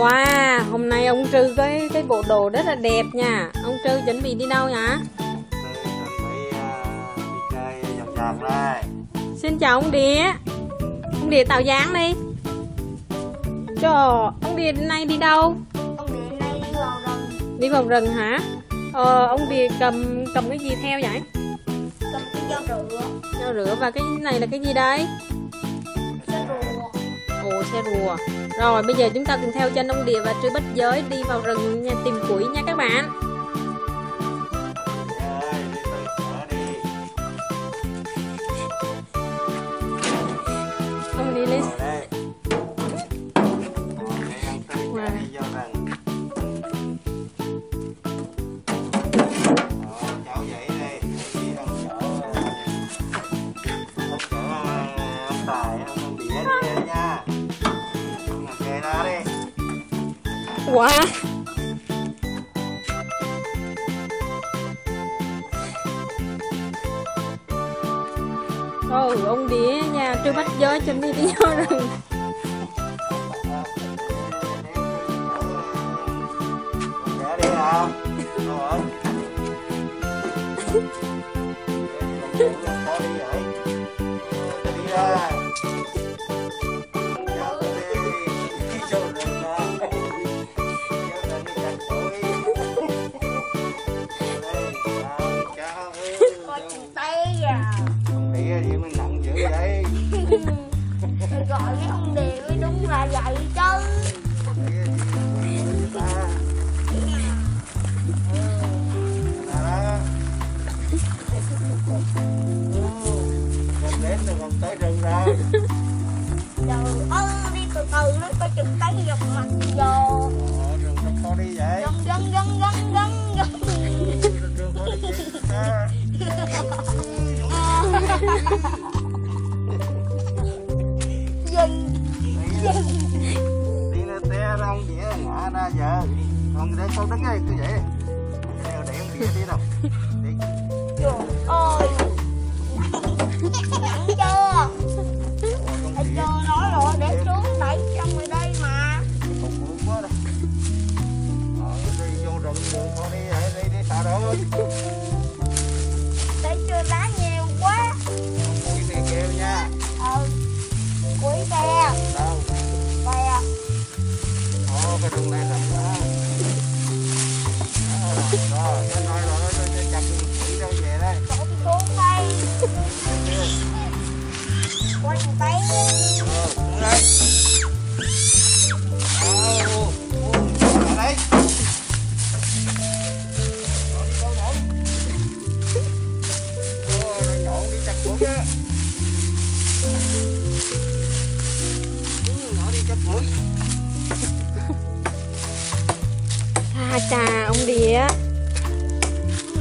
Wow, hôm nay ông Trư có cái, cái bộ đồ rất là đẹp nha. Ông Trư chuẩn bị đi đâu nhỉ? À, Xin chào ông Đĩa. Ông Đĩa tạo dáng đi. Trời, Đĩa nay đi đâu? ông điện này đi vào rừng Đi vào rừng hả? Ờ, ông Đĩa cầm cầm cái gì theo vậy? cầm cái dao rửa Dao rửa và cái này là cái gì đây? xe rùa Ồ, xe rùa Rồi, bây giờ chúng ta cùng theo chân ông Đĩa và Trư Bách Giới đi vào rừng tìm củi nha các bạn quá. Ồ, ông đĩa nha, Trư bắt gió cho đi đi vô rừng Dạ đi nào. Gần đến rồi còn tới rừng rồi trời ơi đi từ từ nó có chừng tay dọc mặt vô Ồ, rừng sao khó đi vậy gân gân gân gân gân gân Rừng khó đi vậy dừng Đi nó té rong dĩa ngã ra giờ. Còn để con đứng ngay cứ vậy? Để đĩa đi đâu? Đi đi đi chưa lá nhiều quá Mũi này kêu nha ờ cuối bè Đâu bè Ồ, cái đường này rộng quá. Rồi, nó nói rồi, nó nó chặt mũi đâu về đây. trốn xuống đây quay một tay Chà ông đĩa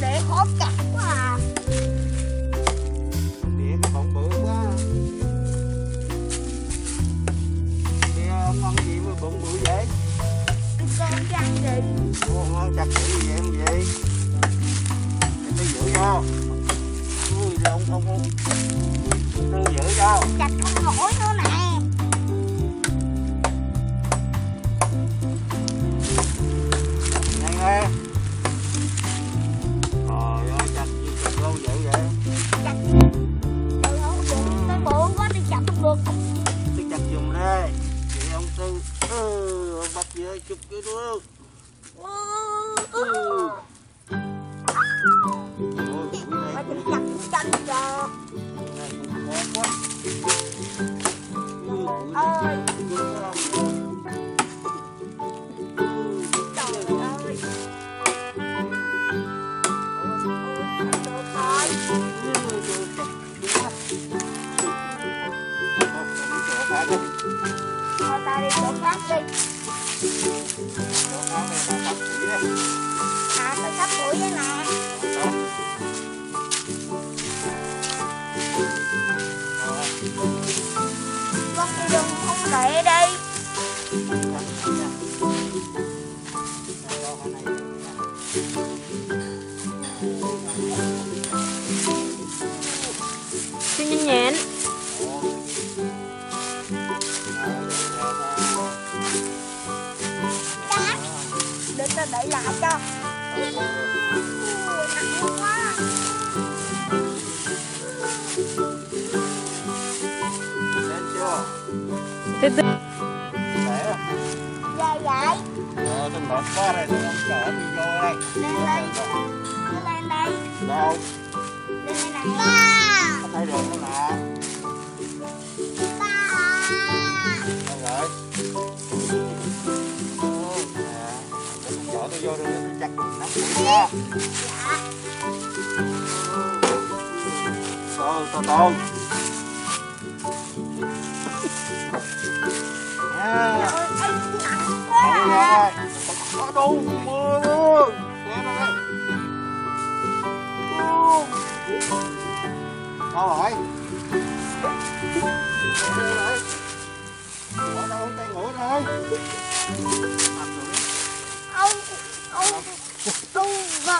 để khó chặt quá à Đĩa cái bọng bự quá. Đĩa ông ăn gì mà bụng bự vậy? ăn cơm chứ ăn gì Ủa, ngon chặt gì em vậy? Em tôi giữ vô. Ui, ông không không. Tôi giữ vô. chặt không nổi nữa nè được Tôi chặt giùm đây. Vậy ông Tư. Ừ, bắt dưới chụp cái đuôi. Ừ. Ôi, đi. À tôi sắp tuổi với nè con đi đường không để ta đẩy lại cho nặng quá Lên chưa? từ từ Để dạ vậy Ờ, tôi mệt quá rồi, không chở tôi vô đây. lên đây lên đây Đâu? lên đây này nặng Đi quá ra đây. Có đâu mưa luôn. Nghe Đâu rồi? Để rồi. Ở đâu tay ngủ đâu? ông ông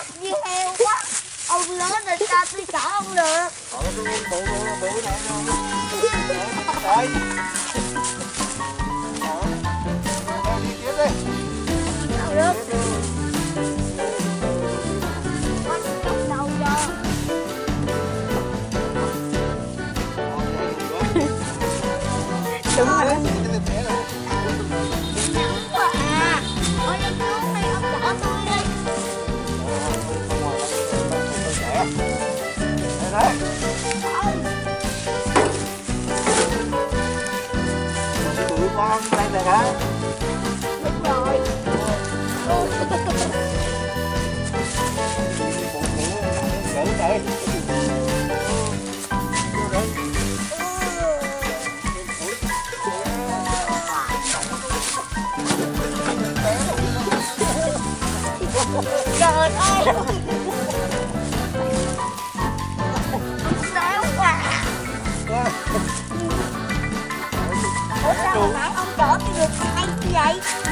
ông với heo quá ông lớn rồi sao tôi chở ông được Ở bự bự bự này. Đây. Sao được con trong đầu đúng rồi con đây này hả? right?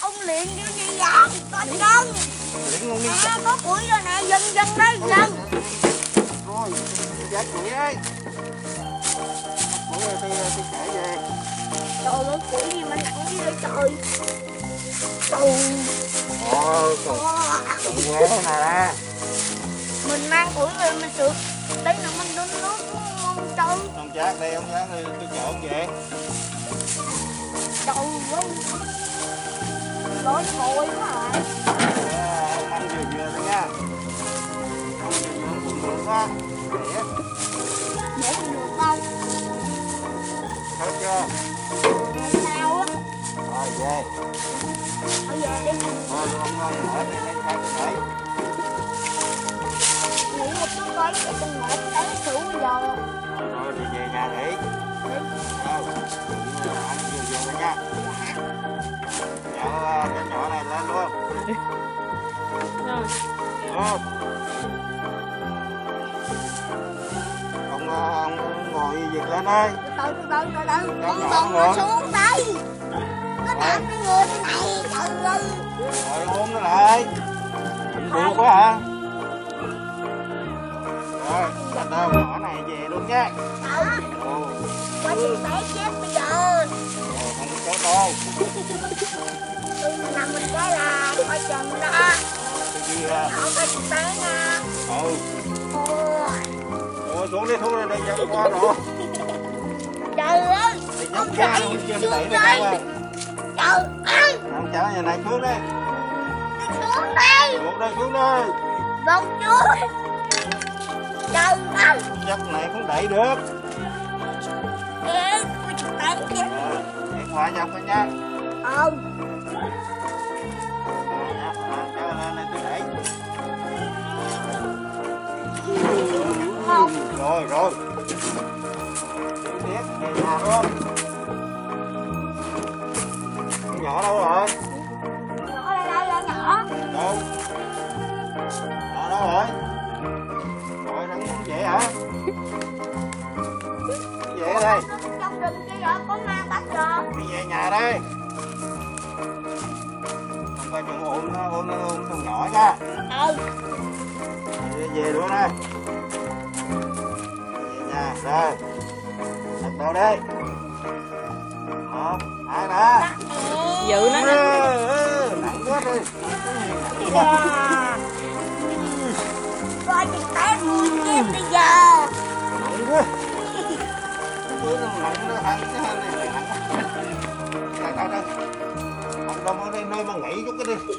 Ông luyện như gì vậy? Liền luôn đi. À, có củi rồi nè, dần dần đây, dần Rồi, mũi đây. Mũi đây tôi tôi chạy về. Trời ơi, củi gì mà nặng như vậy trời Trời còn ghé thế này nè. Mình mang củi về mình sượt Đấy là mình đun nước không trời Ông chắc đây, ông chắc tôi chở ông về. Trời ơi Thôi Ông ăn vừa vừa thôi nha. Ông vừa vừa bụng bụng quá. Để, Để mình được không? thấy chưa? Sao á Rồi về. Bây giờ đi Thôi ông ngon đây lấy khai tôi thấy. nghỉ một chút coi để tôi ngủ cái đấy thử bây giờ Rồi rồi thì về nhà nghỉ. Đâu? Ăn vừa vừa thôi nha. Rồi Được. Ông, ông ngồi việc lên đây. từ từ từ từ con nhỏ bồng nó xuống đây nó đạp cái người thế này trời ơi Rồi ôm nó lại. Bụng bự quá hả? Rồi, anh ơi, nhỏ này về luôn nha. Ờ, Ồ, quá gì té chết bây giờ ồ, không có chỗ đâu tôi nằm mình cái là coi chừng đó Cái không có gì té nha Ừ, Ôi, xuống đi, xuống đi, đây dắt con rồi. trời ơi ông chạy xuống đây trời ơi Ông chạy nhà này xuống đi. xuống đi Xuống đây, xuống đây. bông chuối trời ơi Dắt này không đẩy được. em tôi chỉ té chết Ờ, để qua dọc thôi nha. không rồi. Rồi, rồi. về nhà luôn Con nhỏ đâu rồi nhỏ đây đây là nhỏ đâu nhỏ đâu rồi rồi đang về hả đi về đây trong rừng kia rồi có mang bắt rồi đi về nhà đây phải đừng ôm nó ôm nó ôm thằng nhỏ nha. Ừ về, về luôn đây về nhà rồi. Đặt đâu đây một hai ba. Dự nó nè. ừ, ừ, nặng quá đi. Coi chị té kia bây giờ nặng quá. Bữa nó nặng nó hăng cái hăng này nặng lo nó đây nơi mà nghỉ chút cái đi.